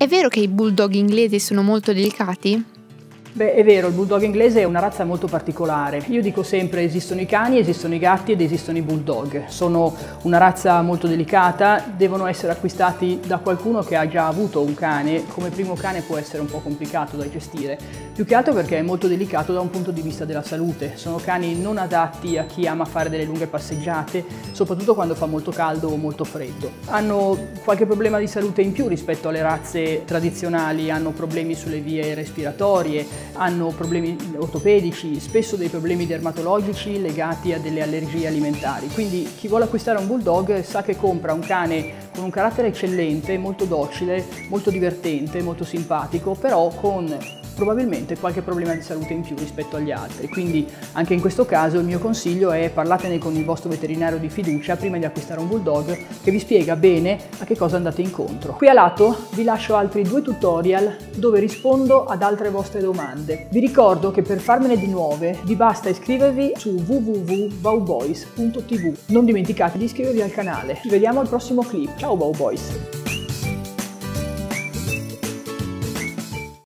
È vero che i bulldog inglesi sono molto delicati? Beh, è vero, il bulldog inglese è una razza molto particolare. Io dico sempre esistono i cani, esistono i gatti ed esistono i bulldog. Sono una razza molto delicata, devono essere acquistati da qualcuno che ha già avuto un cane. Come primo cane può essere un po' complicato da gestire, più che altro perché è molto delicato da un punto di vista della salute. Sono cani non adatti a chi ama fare delle lunghe passeggiate, soprattutto quando fa molto caldo o molto freddo. Hanno qualche problema di salute in più rispetto alle razze tradizionali, hanno problemi sulle vie respiratorie, hanno problemi ortopedici, spesso dei problemi dermatologici legati a delle allergie alimentari. Quindi chi vuole acquistare un bulldog sa che compra un cane con un carattere eccellente, molto docile, molto divertente, molto simpatico, però con probabilmente qualche problema di salute in più rispetto agli altri. Quindi anche in questo caso il mio consiglio è parlatene con il vostro veterinario di fiducia prima di acquistare un bulldog che vi spiega bene a che cosa andate incontro. Qui a lato vi lascio altri due tutorial dove rispondo ad altre vostre domande. Vi ricordo che per farmene di nuove vi basta iscrivervi su www.bowboys.tv. Non dimenticate di iscrivervi al canale. Ci vediamo al prossimo clip. Ciao Taobao Boys.